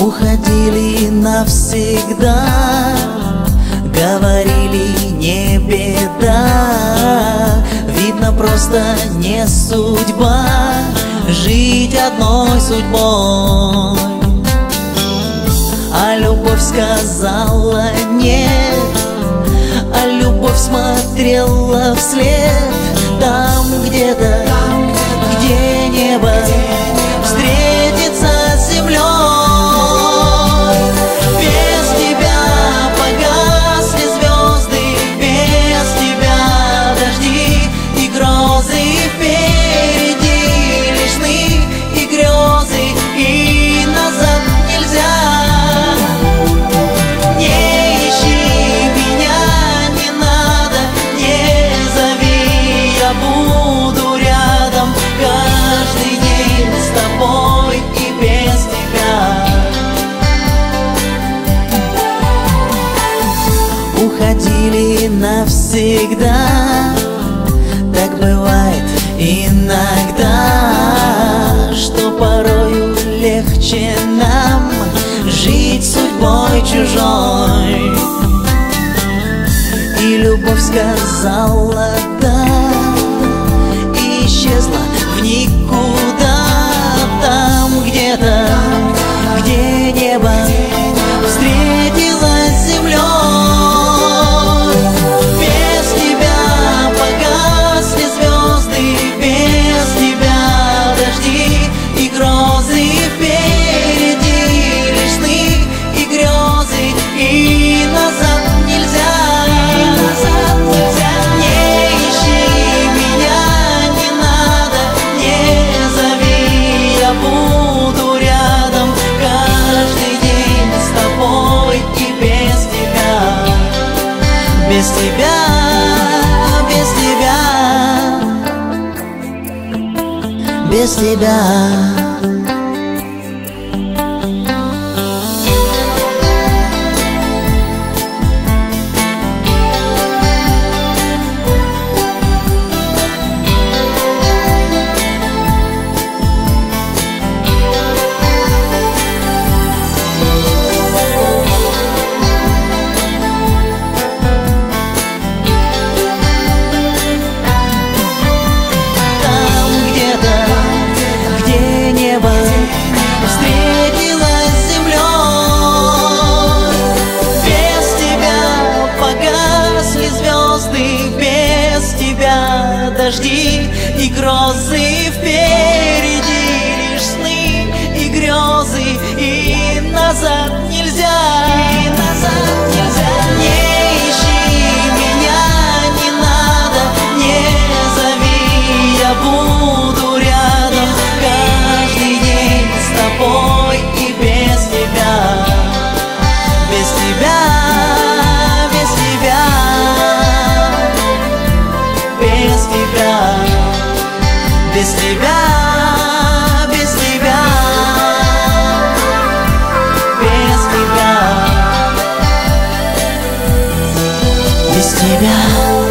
уходили навсегда Говорили, не беда Видно, просто не судьба Жить одной судьбой. А любовь сказала нет А любовь смотрела вслед Там где-то, где небо, где всегда. Так бывает иногда Что порою легче нам Жить судьбой чужой. И любовь сказала да без тебя, без тебя, без тебя. и грозы Впереди лишь сны и грезы, и назад нельзя. 一边。